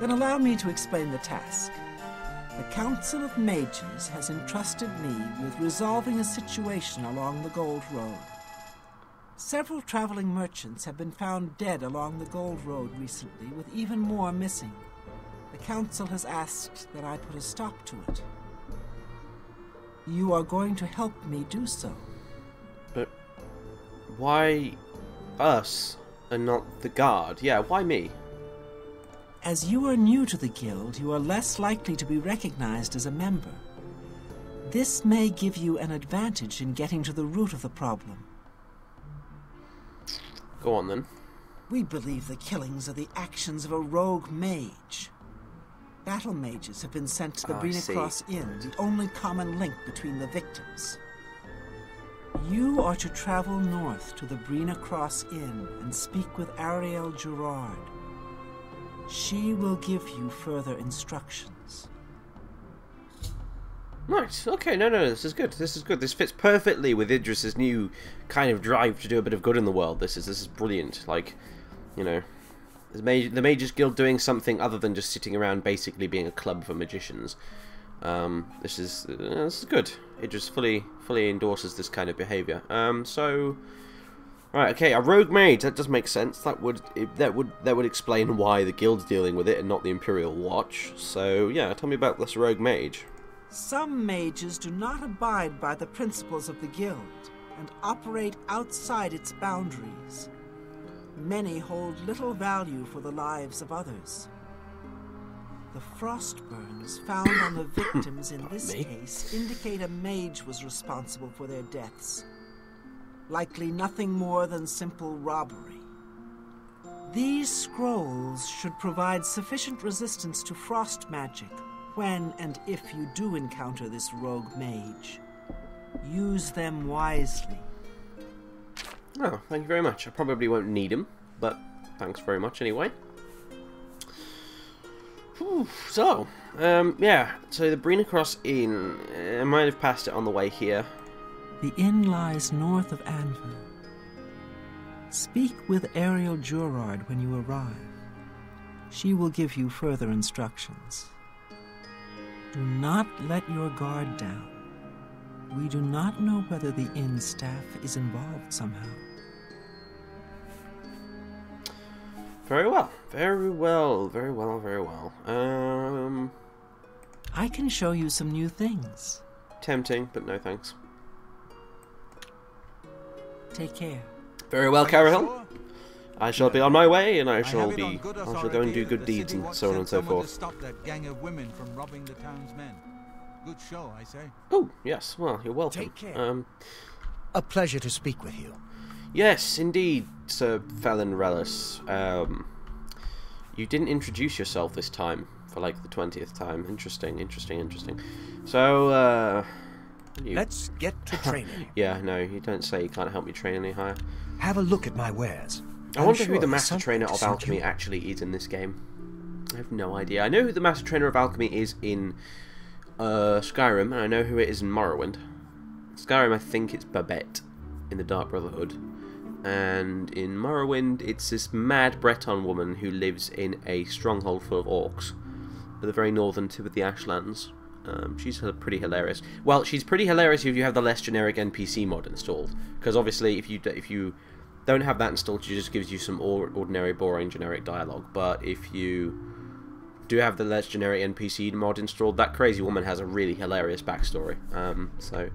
Then allow me to explain the task. The Council of Mages has entrusted me with resolving a situation along the Gold Road. Several traveling merchants have been found dead along the Gold Road recently, with even more missing. The Council has asked that I put a stop to it. You are going to help me do so. But why us and not the guard? Yeah, why me? As you are new to the guild, you are less likely to be recognized as a member. This may give you an advantage in getting to the root of the problem. Go on then. We believe the killings are the actions of a rogue mage. Battle mages have been sent to the ah, Oh, Brina. Cross Inn, the only common link between the victims. You are to travel north to the Brina Cross Inn and speak with Arielle Jurard. She will give you further instructions. Right, Okay, no, no, this is good. This is good. This fits perfectly with Idris's new kind of drive to do a bit of good in the world. This is this is brilliant. Like, you know, the Mage, the Mages Guild doing something other than just sitting around, basically being a club for magicians. Um, this is uh, this is good. Idris fully fully endorses this kind of behaviour. Um, so. Right, okay, a rogue mage. That does make sense. That would it- that would that would explain why the guild's dealing with it and not the Imperial Watch. So yeah, tell me about this rogue mage. Some mages do not abide by the principles of the guild and operate outside its boundaries. Many hold little value for the lives of others. The frost burns found on the victims in this case indicate a mage was responsible for their deaths. Likely nothing more than simple robbery. These scrolls should provide sufficient resistance to frost magic when and if you do encounter this rogue mage. Use them wisely. Oh, thank you very much. I probably won't need them, but thanks very much anyway. Whew, so, um, yeah, so the Brina Cross Inn, uh, I might have passed it on the way here. The inn lies north of Anvil. Speak with Arielle Jurard when you arrive. She will give you further instructions. Do not let your guard down. We do not know whether the inn staff is involved somehow. Very well, very well, very well, very well. Um, I can show you some new things. tempting, but no thanks. Take care. Very well, Are Carahil. I shall be on my way, and I I shall have it be. I shall go and do good deeds and so on and so forth. Stop that gang of women from robbing the town's men. Good show, I say. Oh, yes. Well, you're welcome. Take care. Um, A pleasure to speak with you. Yes, indeed, Sir Felen Relas. Um, you didn't introduce yourself this time for like the twentieth time. Interesting, interesting, interesting. So, uh, you, Let's get to training. yeah, no, you don't say you can't help me train any higher. Have a look at my wares. I I'm wonder sure who the Master Trainer of Alchemy you. actually is in this game. I have no idea. I know who the Master Trainer of Alchemy is in uh, Skyrim, and I know who it is in Morrowind. Skyrim, I think it's Babette in the Dark Brotherhood. And in Morrowind, it's this mad Breton woman who lives in a stronghold full of orcs at the very northern tip of the Ashlands. Um, she's pretty hilarious. Well, she's pretty hilarious if you have the less generic NPC mod installed, because obviously, if you if you don't have that installed, she just gives you some ordinary, boring, generic dialogue. But if you do have the less generic NPC mod installed, that crazy woman has a really hilarious backstory. Um, so,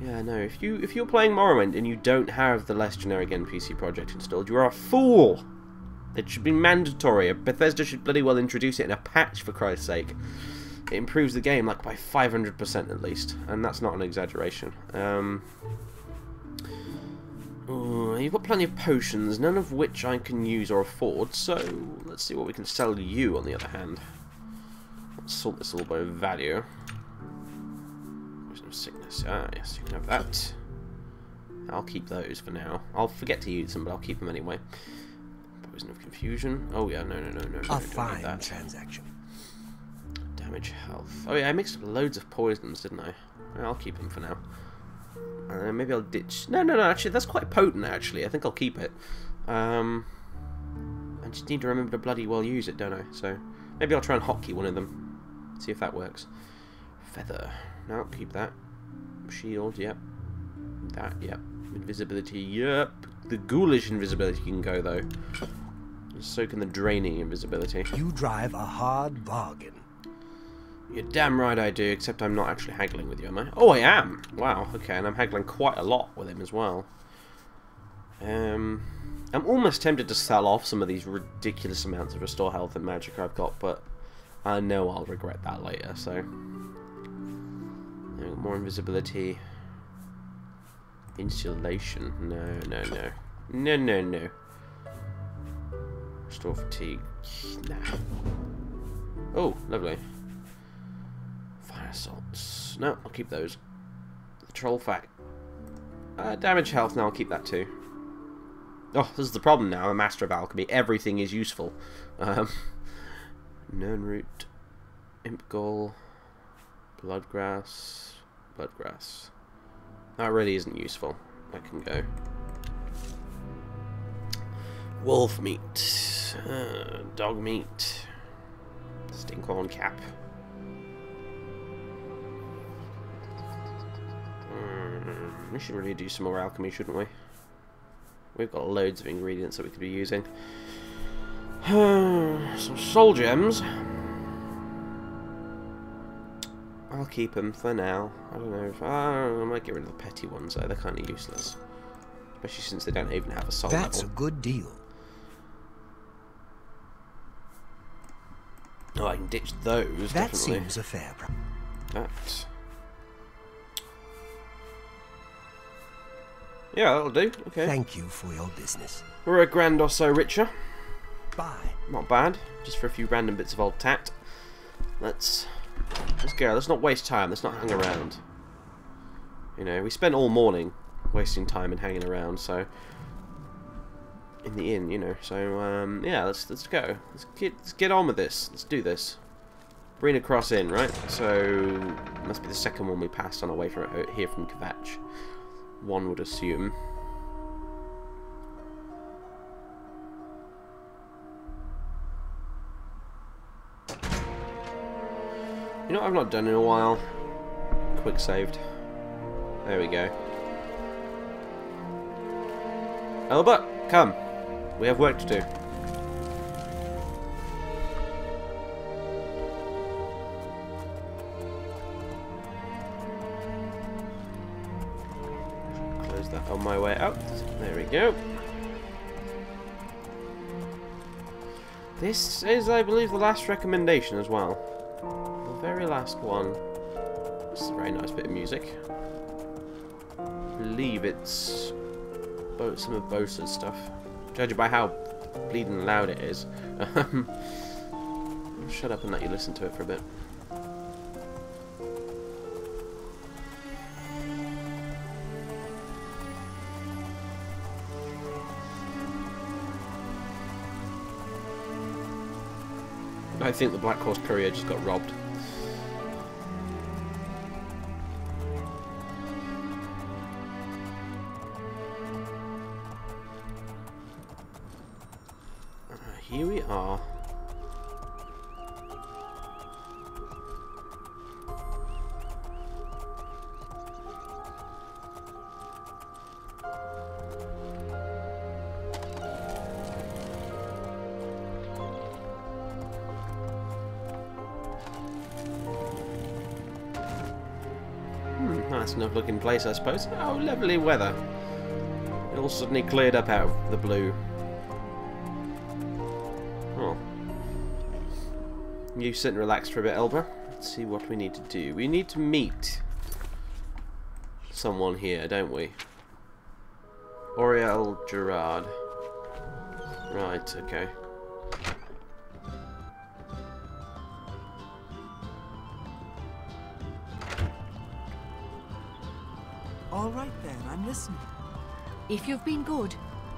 yeah, no, if you if you're playing Morrowind and you don't have the less generic NPC project installed, you are a fool. It should be mandatory. Bethesda should bloody well introduce it in a patch for Christ's sake. It improves the game like by 500% at least, and that's not an exaggeration. Um, uh, you've got plenty of potions, none of which I can use or afford, so let's see what we can sell you on the other hand. Let's sort this all by value. Poison of sickness, ah yes, you can have that. I'll keep those for now. I'll forget to use them, but I'll keep them anyway. Poison of confusion. Oh yeah, no, no, no, no, no. A don't fine transaction. Damage health. Oh yeah, I mixed up loads of poisons, didn't I? I'll keep them for now. Maybe I'll ditch. No, no, no. Actually, that's quite potent. Actually, I think I'll keep it. Um, I just need to remember to bloody well use it, don't I? So Maybe I'll try and hotkey one of them. See if that works. Feather. No, keep that. Shield, yep. That, yep. Invisibility, yep. The ghoulish invisibility can go, though. So can the draining invisibility. You drive a hard bargain. You're damn right I do, except I'm not actually haggling with you, am I? Oh, I am! Wow, okay, and I'm haggling quite a lot with him as well. Um, I'm almost tempted to sell off some of these ridiculous amounts of restore health and magic I've got, but I know I'll regret that later, so... More invisibility. Insulation. No, no, no. No, no, no. Restore fatigue. Nah. Oh, lovely. No, I'll keep those. The troll fat. Uh, damage health, now I'll keep that too. Oh, this is the problem now. I'm a master of alchemy. Everything is useful. Um, known root, imp gall, bloodgrass, bloodgrass. That really isn't useful. That can go. Wolf meat, uh, dog meat, stinkhorn cap. Mm, we should really do some more alchemy, shouldn't we? We've got loads of ingredients that we could be using. some soul gems. I'll keep them for now. I don't know if uh, I might get rid of the petty ones though. They're kind of useless, especially since they don't even have a soul That's level. a good deal. Oh, I can ditch those. That definitely. seems a fair price. That. Yeah, that'll do. Okay. Thank you for your business. We're a grand or so richer. Bye. Not bad. Just for a few random bits of old tat. Let's let's go. Let's not waste time. Let's not hang around. You know, we spent all morning wasting time and hanging around. So in the inn, you know. So um, yeah, let's let's go. Let's get let's get on with this. Let's do this. Brina Cross Inn, right? So must be the second one we passed on our way from here from Kvatch. One would assume. You know what I've not done in a while? Quick saved. There we go. Elba, come. We have work to do. That on my way out. There we go. This is, I believe, the last recommendation as well. The very last one. This is a very nice bit of music. I believe it's some of Bosa's stuff. Judging by how bleeding loud it is. Shut up and let you listen to it for a bit. Think the Black Horse Courier just got robbed. Uh, here we are. Enough looking place, I suppose. Oh, lovely weather. It all suddenly cleared up out of the blue. Oh. You sit and relax for a bit, Elba. Let's see what we need to do. We need to meet someone here, don't we? Arielle Jurard. Right, okay. All right then, I'm listening. If you've been good,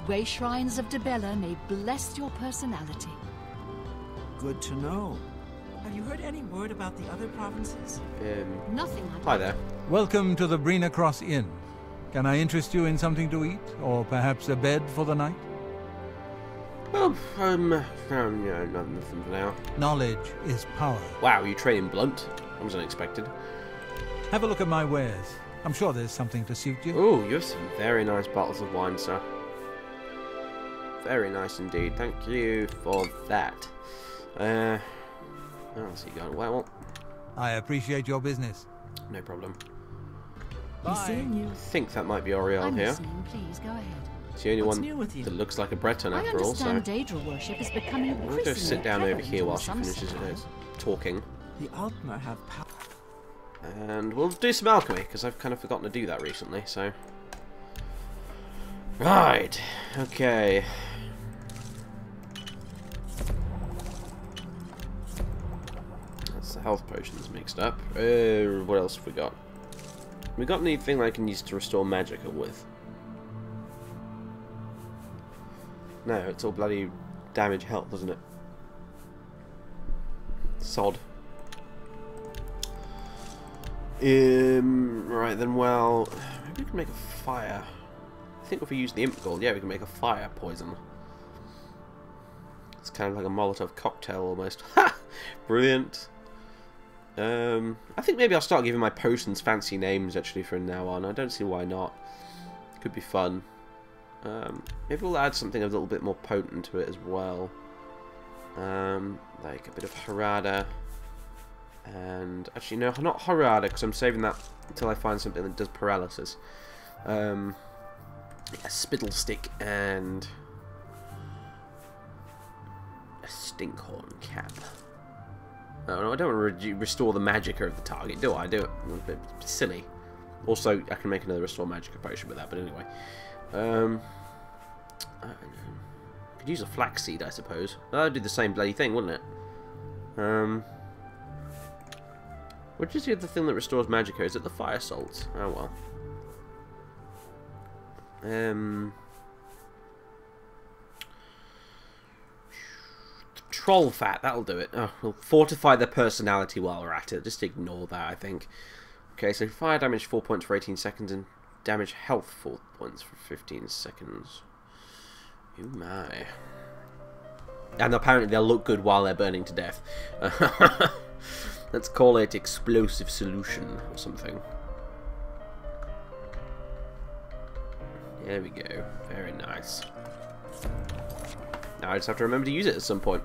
Way Shrines of Dibella may bless your personality. Good to know. Have you heard any word about the other provinces? Um, Nothing I'd hi there. Welcome to the Brina Cross Inn. Can I interest you in something to eat, or perhaps a bed for the night? Well, um, um, yeah, nothing, nothing for now. Knowledge is power. Wow, you training blunt? That was unexpected. Have a look at my wares. I'm sure there's something to suit you. Oh, you have some very nice bottles of wine, sir. Very nice indeed. Thank you for that. Uh, let's see, going well. I appreciate your business. No problem. Be seeing you. I think that might be Arielle I'm here. listening. Please go ahead. It's the only What's one new with you? that looks like a Breton I after all, so Daedra worship is becoming I'm increasingly going to sit down over here while she finishes her talking. The Altmer have power. And we'll do some alchemy, because I've kind of forgotten to do that recently, so... Right, okay. That's the health potions mixed up. Uh, what else have we got? We got anything I can use to restore magicka with? No, it's all bloody damage health, isn't it? Sod. Um, right then, well, maybe we can make a fire. I think if we use the imp gall, yeah, we can make a fire poison. It's kind of like a Molotov cocktail almost. Ha! Brilliant. Um, I think maybe I'll start giving my potions fancy names actually from now on. I don't see why not. Could be fun. Um, maybe we'll add something a little bit more potent to it as well. Um, like a bit of Harrada. And actually, no, not Harrada, because I'm saving that until I find something that does paralysis. Um, a Spiddal Stick and a stinkhorn cap. No, no, I don't want to re restore the magicka of the target, do I? Do it. A bit silly. Also, I can make another restore magicka potion with that, but anyway. Um, I. Could use a flaxseed, I suppose. That'd do the same bloody thing, wouldn't it? Um, which is the other thing that restores magicka? Is it the fire salts? Oh well. Um, troll fat, that'll do it. Oh, we'll fortify their personality while we're at it. Just ignore that, I think. Okay, so fire damage 4 points for 18 seconds and damage health 4 points for 15 seconds. Oh my. And apparently they'll look good while they're burning to death. Let's call it explosive solution or something. There we go. Very nice. Now I just have to remember to use it at some point.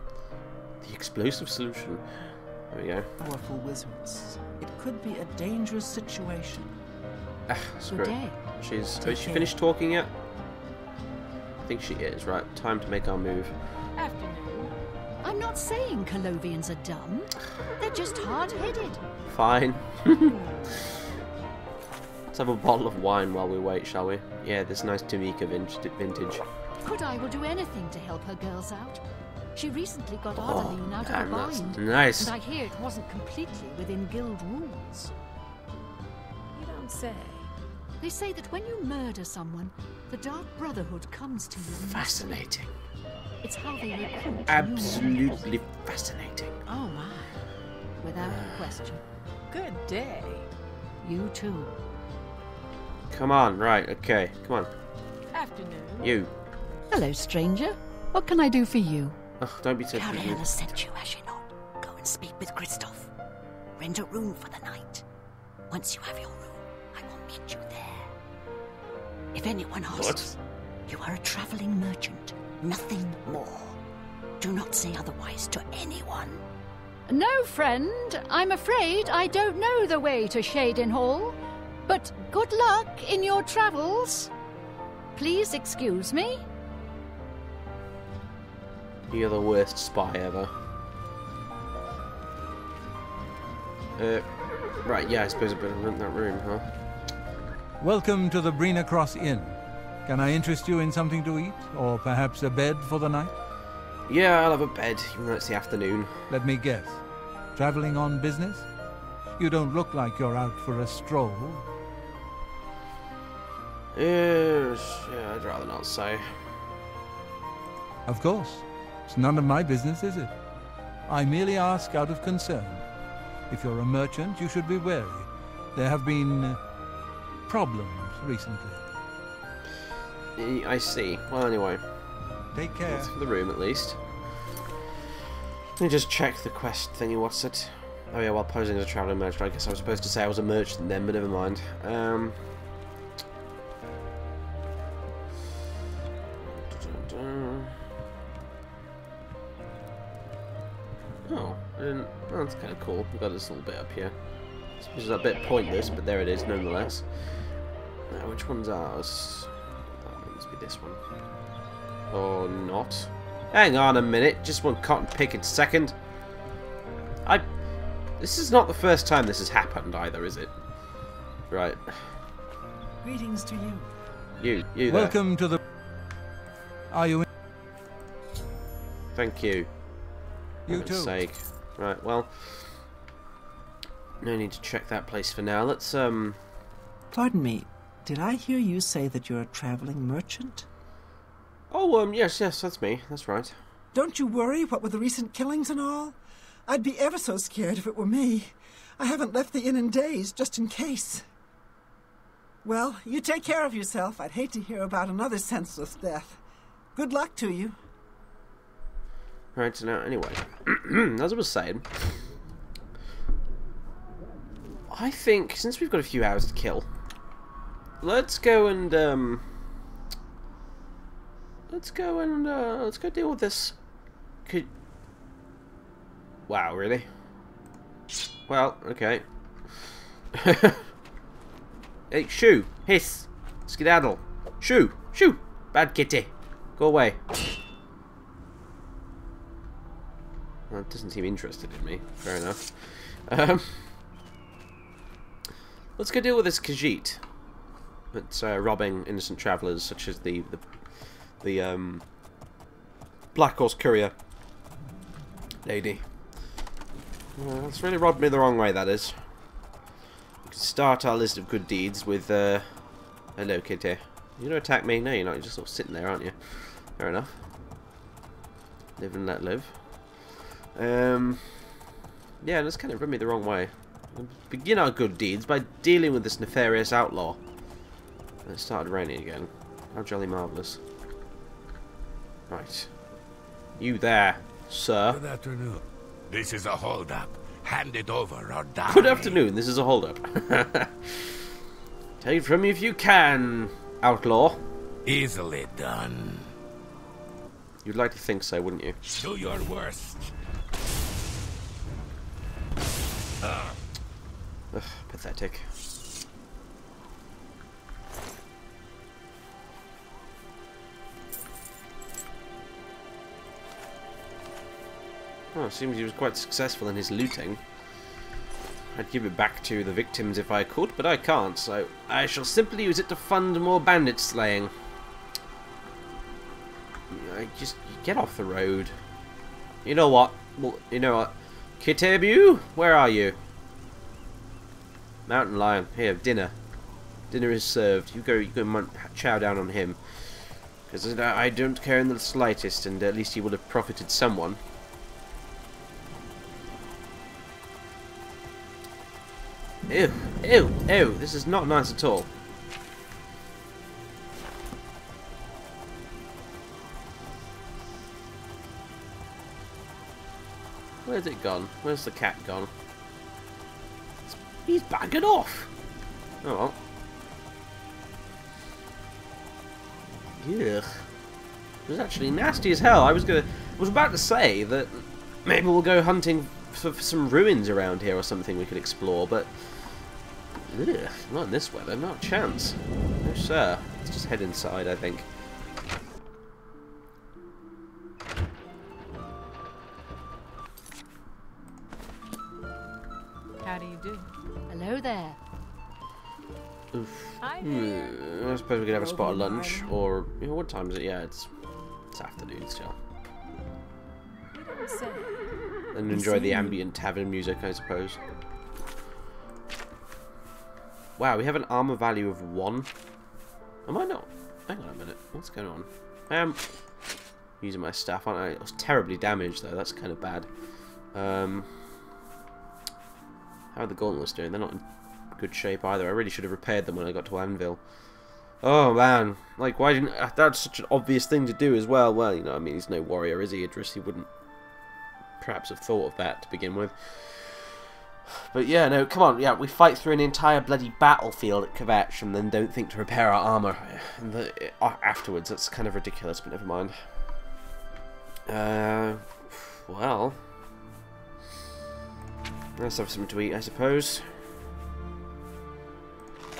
The explosive solution. There we go. Powerful wizards. It could be a dangerous situation. Ah, screw Good it. She's. Has she finished talking yet? I think she is. Right. Time to make our move. Afternoon. I'm not saying Colovians are dumb. They're just hard-headed. Fine. Let's have a bottle of wine while we wait, shall we? Yeah, this nice Tamika vin- vintage. Kud-Ei will do anything to help her girls out. She recently got Oh, Ardaline out of a man, bind. nice. And I hear it wasn't completely within guild rules. You don't say. They say that when you murder someone, the Dark Brotherhood comes to you. in Fascinating. It's how they recruit new. Absolutely fascinating. Oh my. Without a question. Good day. You too. Come on, right, okay. Come on. Afternoon. You. Hello, stranger. What can I do for you? Ugh, don't be so Carahil sent you, has she not? Go and speak with Christophe. Rent a room for the night. Once you have your room, I will meet you there. If anyone asks, you are a traveling merchant, nothing more. Do not say otherwise to anyone. No, friend. I'm afraid I don't know the way to Shaden Hall. But good luck in your travels. Please excuse me. You're the worst spy ever. Uh, right, yeah, I suppose I better rent that room, huh? Welcome to the Brina Cross Inn. Can I interest you in something to eat, or perhaps a bed for the night? Yeah, I'll have a bed, even though it's the afternoon. Let me guess. Traveling on business? You don't look like you're out for a stroll. Yes, yeah, I'd rather not say. Of course. It's none of my business, is it? I merely ask out of concern. If you're a merchant, you should be wary. There have been uh, problems recently. I see. Well, anyway. Take care. That's for the room, at least. Let me just check the quest thingy. What's it? Oh yeah, while posing as a traveling merchant. I guess I was supposed to say I was a merchant then, but never mind. Um. Oh, I didn't. Oh, that's kind of cool. We've got this little bit up here. This is a bit pointless, but there it is, nonetheless. Now, which one's ours? That must be this one. Or not. Hang on a minute, just one cotton picking second. I... This is not the first time this has happened either, is it? Right. Greetings to you. You, you there. Welcome to the. Are you? In? Thank you. You too. sake. Right, well... No need to check that place for now. Let's, um... Pardon me, did I hear you say that you're a traveling merchant? Oh, um, yes, yes, that's me. That's right. Don't you worry, what with the recent killings and all? I'd be ever so scared if it were me. I haven't left the inn in days, just in case. Well, you take care of yourself. I'd hate to hear about another senseless death. Good luck to you. Right, so now, anyway, as I was saying, I think since we've got a few hours to kill, let's go and um, let's go and uh, let's go deal with this. Could wow, really? Well, okay. hey, shoo, hiss, skedaddle, shoo, shoo, bad kitty, go away. It doesn't seem interested in me. Fair enough. Um, let's go deal with this Khajiit. That's uh, robbing innocent travellers, such as the the, the um, Black Horse Courier lady. Uh, that's really robbed me the wrong way. That is. We can start our list of good deeds with. Uh, Hello, Kitty. You gonna attack me? No, you're not. You're just sort of sitting there, aren't you? Fair enough. Live and let live. Um, yeah, that's kind of rubbed me the wrong way. We'll begin our good deeds by dealing with this nefarious outlaw. And it started raining again. How jolly marvellous. Right. You there, sir. Good afternoon. This is a holdup. Hand it over or die. Good afternoon, this is a hold-up. Take it from me if you can, outlaw. Easily done. You'd like to think so, wouldn't you? Do your worst. Ugh, pathetic. It seems he was quite successful in his looting. I'd give it back to the victims if I could, but I can't, so I shall simply use it to fund more bandit slaying. I just get off the road. You know what? Well, you know what? Kitebu, where are you? Mountain Lion, here, dinner. Dinner is served. You go, you go mon- chow down on him. Because I don't care in the slightest, and at least he will have profited someone. Ew, ew, ew, this is not nice at all. Where's it gone? Where's the cat gone? He's bagging off! Oh well. It was actually nasty as hell. I was gonna I was about to say that maybe we'll go hunting for, for some ruins around here or something we could explore, but ugh, not in this weather, not a chance. No sir. Let's just head inside, I think. How do you do? Hello there. Oof. Hi Hmm. I suppose we could have a spot of lunch, or you know, what time is it? Yeah, it's it's afternoon still, You and enjoy the ambient tavern music, I suppose. Wow, we have an armor value of one. Am I not? Hang on a minute. What's going on? I am using my staff, aren't I? I was terribly damaged though. That's kind of bad. Um, how are the gauntlets doing? They're not in good shape either. I really should have repaired them when I got to Anvil. Oh man, like why didn't uh, that's such an obvious thing to do as well? Well, you know, I mean, he's no warrior, is he, Idris? He wouldn't perhaps have thought of that to begin with. But yeah, no, come on, yeah, we fight through an entire bloody battlefield at Kvatch and then don't think to repair our armor in the, uh, afterwards. That's kind of ridiculous, but never mind. Uh, well, let's have something to eat, I suppose.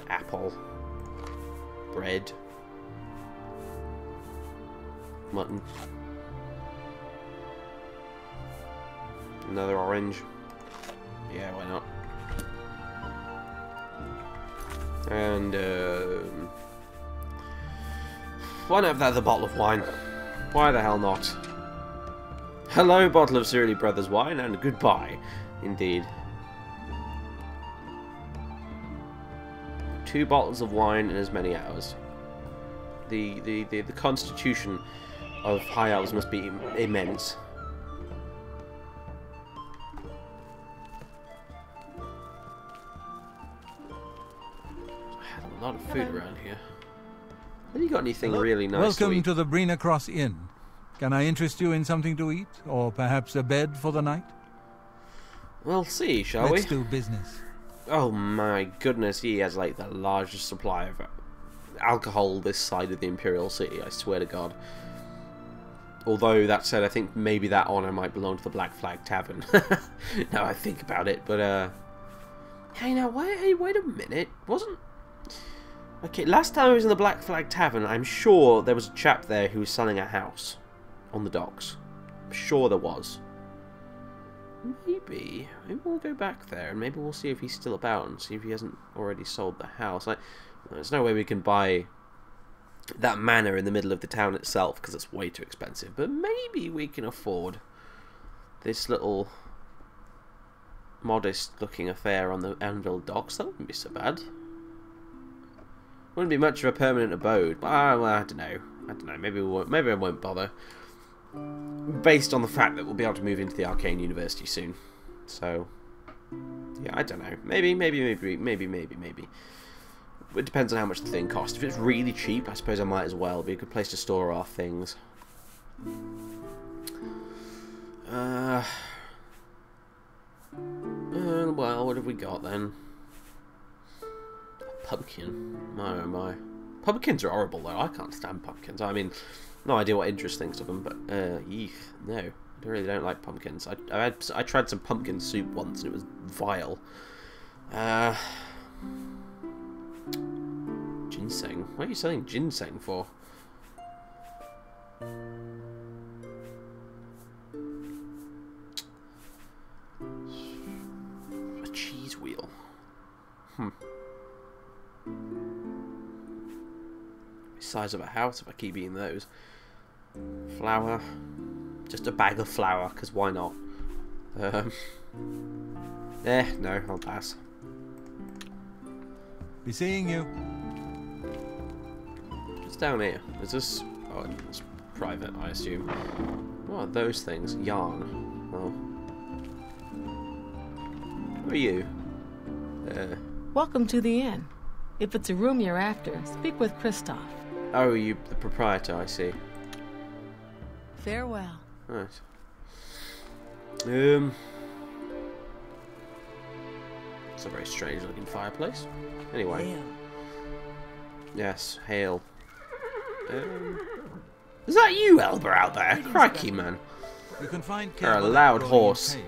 Apple bread, mutton, another orange. Yeah, why not? And um, why not have that other bottle of wine? Why the hell not? Hello, bottle of Surilie Brothers wine, and goodbye, indeed. two bottles of wine in as many hours. The, the, the, the constitution of High Elves must be immense. Food Hello. around here. Have you got anything Hello. really nice Welcome to eat? to the Brina Cross Inn. Can I interest you in something to eat, or perhaps a bed for the night? We'll see, shall Let's we? do business. Oh my goodness, he has like the largest supply of alcohol this side of the Imperial City, I swear to God. Although, that said, I think maybe that honour might belong to the Black Flag Tavern. now I think about it, but, uh... Hey, now, wait, hey, wait a minute. Wasn't... Okay, last time I was in the Black Flag Tavern, I'm sure there was a chap there who was selling a house on the docks. I'm sure there was. Maybe. Maybe we'll go back there and maybe we'll see if he's still about and see if he hasn't already sold the house. Like, there's no way we can buy that manor in the middle of the town itself because it's way too expensive. But maybe we can afford this little modest-looking affair on the Anvil docks. That wouldn't be so bad. Wouldn't be much of a permanent abode. But, uh, well, I don't know. I don't know. Maybe we won't. Maybe I won't bother based on the fact that we'll be able to move into the Arcane University soon. So, yeah, I don't know. Maybe, maybe, maybe, maybe, maybe, maybe. It depends on how much the thing costs. If it's really cheap, I suppose I might as well. Be a good place to store our things. Uh, uh, well, what have we got then? Pumpkin. My oh my. Pumpkins are horrible though. I can't stand pumpkins. I mean, no idea what Idris thinks of them, but uh, eek, no, I really don't like pumpkins. I I, had, I tried some pumpkin soup once and it was vile. Uh, ginseng. What are you selling ginseng for? A cheese wheel. Hmm. Size of a house if I keep eating those. Flour. Just a bag of flour, because why not? Um, eh, no, I'll pass. Be seeing you. It's down here. Is this... Oh, it's private, I assume. What are those things? Yarn. Oh. Who are you? Uh, Welcome to the inn. If it's a room you're after, speak with Christophe. Oh, you, the proprietor, I see. Farewell. Right. Um. It's a very strange looking fireplace. Anyway, Hail. yes, hail. Um, is that you, Elba, out there? Crikey, man. You can find Or a loud horse. caves.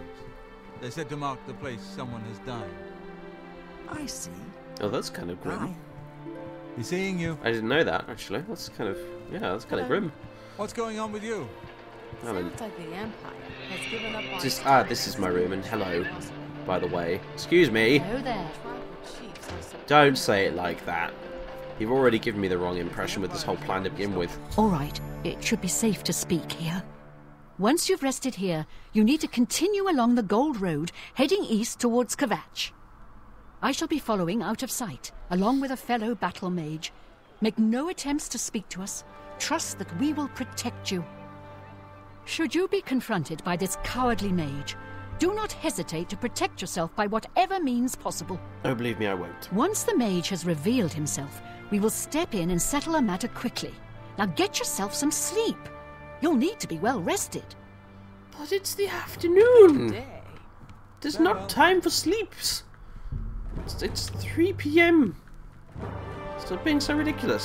They said to mark the place someone has died. I see. Oh, that's kind of grim. Hi. Be seeing you. I didn't know that, actually. That's kind of, yeah, that's kind of grim. What's going on with you? I mean, Sounds like the Empire has given up on just, ah, this is my room, and hello, by the way. Excuse me. Hello there. Tribal chiefs are so- Don't say it like that. You've already given me the wrong impression with this whole plan to begin with. All right, it should be safe to speak here. Once you've rested here, you need to continue along the Gold Road, heading east towards Kvatch. I shall be following out of sight, along with a fellow battle mage. Make no attempts to speak to us. Trust that we will protect you. Should you be confronted by this cowardly mage, do not hesitate to protect yourself by whatever means possible. Oh, believe me, I won't. Once the mage has revealed himself, We will step in and settle a matter quickly. Now get yourself some sleep. You'll need to be well rested. But it's the afternoon. There's not time for sleeps. It's, it's 3 p.m. Stop being so ridiculous.